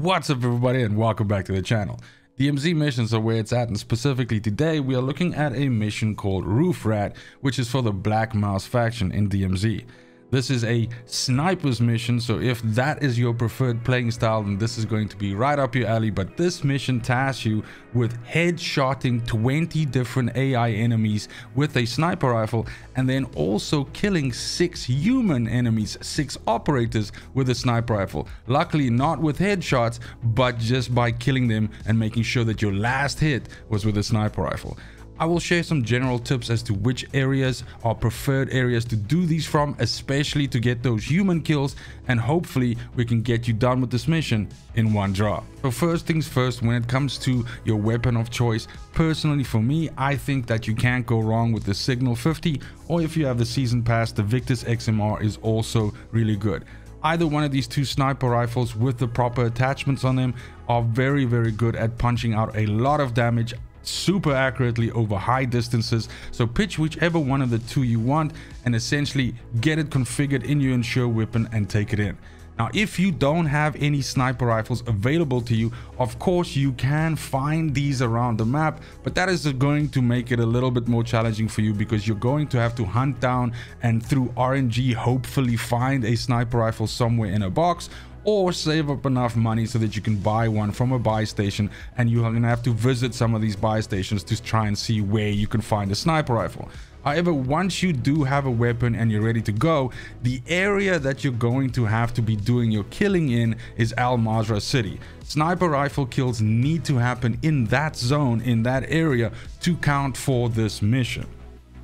What's up everybody and welcome back to the channel. DMZ missions are where it's at and specifically today we are looking at a mission called Roof Rat which is for the Black Mous faction in DMZ. This is a sniper's mission, so if that is your preferred playing style, then this is going to be right up your alley. But this mission tasks you with headshotting 20 different AI enemies with a sniper rifle, and then also killing six human enemies, six operators with a sniper rifle. Luckily, not with headshots, but just by killing them and making sure that your last hit was with a sniper rifle. I will share some general tips as to which areas are preferred areas to do these from, especially to get those human kills, and hopefully we can get you done with this mission in one drop. So first things first, when it comes to your weapon of choice, personally for me, I think that you can't go wrong with the Signal 50, or if you have the season pass, the Victus XMR is also really good either one of these two sniper rifles with the proper attachments on them are very very good at punching out a lot of damage super accurately over high distances. So pitch whichever one of the two you want and essentially get it configured in your insured weapon and take it in. Now, if you don't have any sniper rifles available to you, of course you can find these around the map, but that is going to make it a little bit more challenging for you because you're going to have to hunt down and through RNG hopefully find a sniper rifle somewhere in a box or save up enough money so that you can buy one from a buy station and you're gonna have to visit some of these buy stations to try and see where you can find a sniper rifle. However, once you do have a weapon and you're ready to go, the area that you're going to have to be doing your killing in is Al Mazrah City. Sniper rifle kills need to happen in that zone, in that area to count for this mission.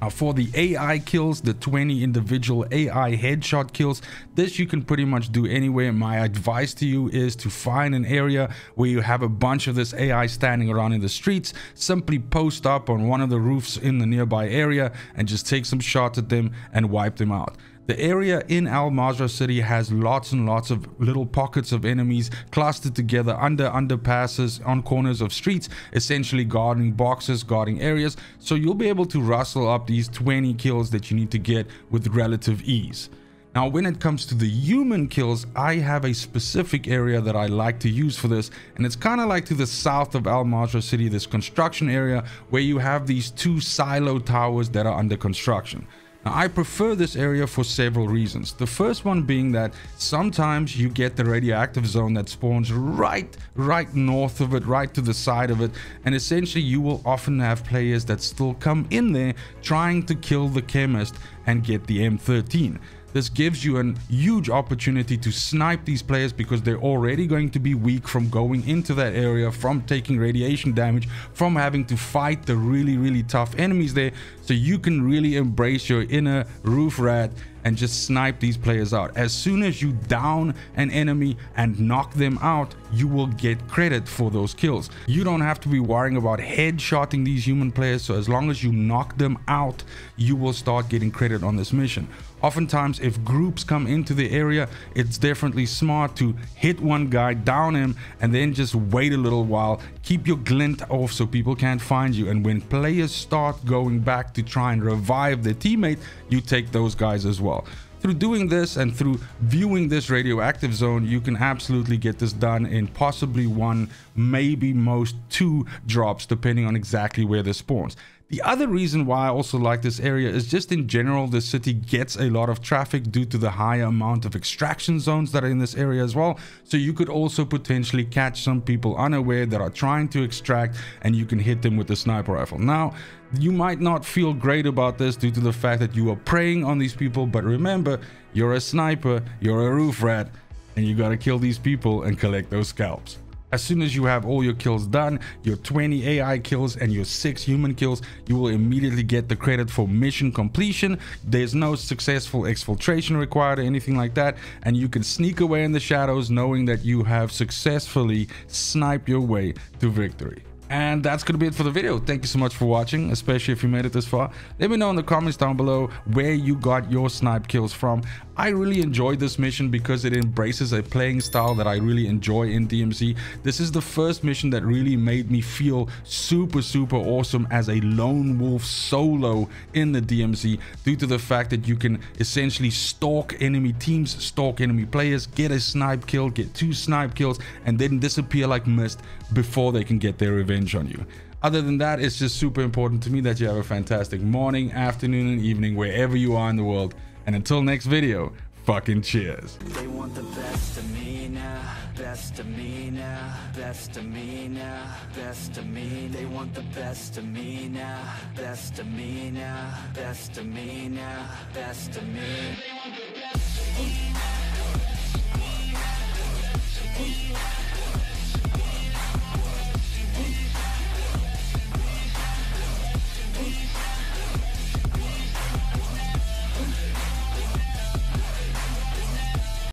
Now for the AI kills, the 20 individual AI headshot kills, this you can pretty much do anywhere. My advice to you is to find an area where you have a bunch of this AI standing around in the streets. Simply post up on one of the roofs in the nearby area and just take some shots at them and wipe them out. The area in Al Mazrah City has lots and lots of little pockets of enemies clustered together under underpasses on corners of streets, essentially guarding boxes, guarding areas. So you'll be able to rustle up these 20 kills that you need to get with relative ease. Now, when it comes to the human kills, I have a specific area that I like to use for this, and it's kind of like to the south of Al Mazrah City, this construction area where you have these two silo towers that are under construction. Now, I prefer this area for several reasons. The first one being that sometimes you get the radioactive zone that spawns right, right north of it, right to the side of it. And essentially you will often have players that still come in there trying to kill the chemist and get the M13. This gives you a huge opportunity to snipe these players because they're already going to be weak from going into that area, from taking radiation damage, from having to fight the really, really tough enemies there. So you can really embrace your inner roof rat and just snipe these players out. As soon as you down an enemy and knock them out, you will get credit for those kills. You don't have to be worrying about headshotting these human players. So as long as you knock them out, you will start getting credit on this mission. Oftentimes, if groups come into the area, it's definitely smart to hit one guy, down him, and then just wait a little while. Keep your glint off so people can't find you. And when players start going back to try and revive their teammate, you take those guys as well. Through doing this and through viewing this radioactive zone, you can absolutely get this done in possibly one, maybe most two drops, depending on exactly where this spawns. The other reason why I also like this area is just in general, the city gets a lot of traffic due to the higher amount of extraction zones that are in this area as well. So you could also potentially catch some people unaware that are trying to extract and you can hit them with the sniper rifle. Now, you might not feel great about this due to the fact that you are preying on these people, but remember, you're a sniper, you're a roof rat, and you gotta kill these people and collect those scalps. As soon as you have all your kills done, your 20 AI kills and your 6 human kills, you will immediately get the credit for mission completion. There's no successful exfiltration required or anything like that. And you can sneak away in the shadows knowing that you have successfully sniped your way to victory. And that's going to be it for the video. Thank you so much for watching, especially if you made it this far. Let me know in the comments down below where you got your snipe kills from. I really enjoyed this mission because it embraces a playing style that I really enjoy in DMZ. This is the first mission that really made me feel super, super awesome as a lone wolf solo in the DMZ due to the fact that you can essentially stalk enemy teams, stalk enemy players, get a snipe kill, get two snipe kills, and then disappear like mist before they can get their revenge on you. Other than that, it's just super important to me that you have a fantastic morning, afternoon, and evening wherever you are in the world. And until next video, fucking cheers. They want the best of me now, best of me now, best of me now, best of me. They want the best of me now, best of me now, best of me now, best of me.